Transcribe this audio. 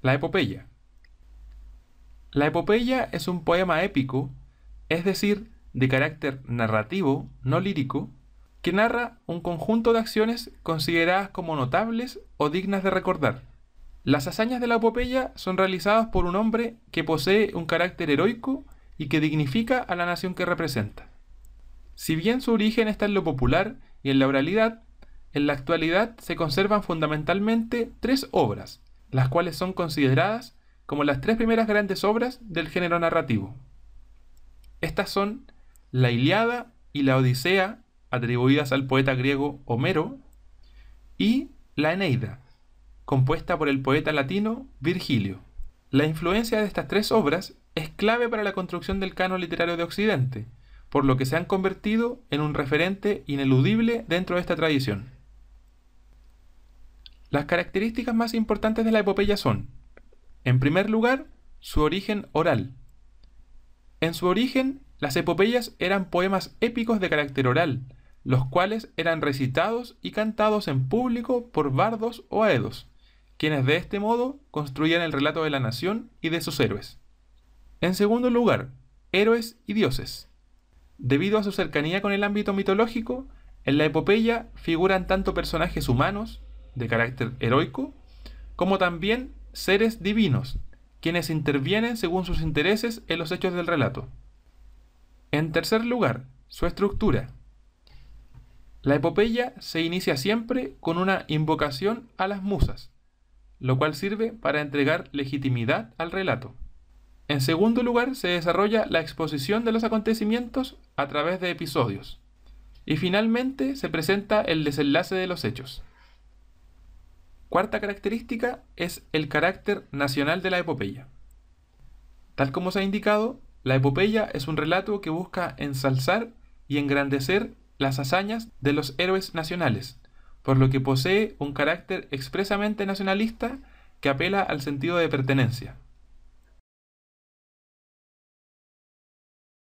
La epopeya. La epopeya es un poema épico, es decir, de carácter narrativo, no lírico, que narra un conjunto de acciones consideradas como notables o dignas de recordar. Las hazañas de la epopeya son realizadas por un hombre que posee un carácter heroico y que dignifica a la nación que representa. Si bien su origen está en lo popular y en la oralidad, en la actualidad se conservan fundamentalmente tres obras, las cuales son consideradas como las tres primeras grandes obras del género narrativo. Estas son la Iliada y la Odisea, atribuidas al poeta griego Homero, y la Eneida, compuesta por el poeta latino Virgilio. La influencia de estas tres obras es clave para la construcción del canon literario de Occidente, por lo que se han convertido en un referente ineludible dentro de esta tradición. Las características más importantes de la epopeya son, en primer lugar, su origen oral. En su origen, las epopeyas eran poemas épicos de carácter oral, los cuales eran recitados y cantados en público por bardos o aedos, quienes de este modo construían el relato de la nación y de sus héroes. En segundo lugar, héroes y dioses. Debido a su cercanía con el ámbito mitológico, en la epopeya figuran tanto personajes humanos, de carácter heroico, como también seres divinos, quienes intervienen según sus intereses en los hechos del relato. En tercer lugar, su estructura. La epopeya se inicia siempre con una invocación a las musas, lo cual sirve para entregar legitimidad al relato. En segundo lugar, se desarrolla la exposición de los acontecimientos a través de episodios. Y finalmente se presenta el desenlace de los hechos. Cuarta característica es el carácter nacional de la epopeya. Tal como se ha indicado, la epopeya es un relato que busca ensalzar y engrandecer las hazañas de los héroes nacionales, por lo que posee un carácter expresamente nacionalista que apela al sentido de pertenencia.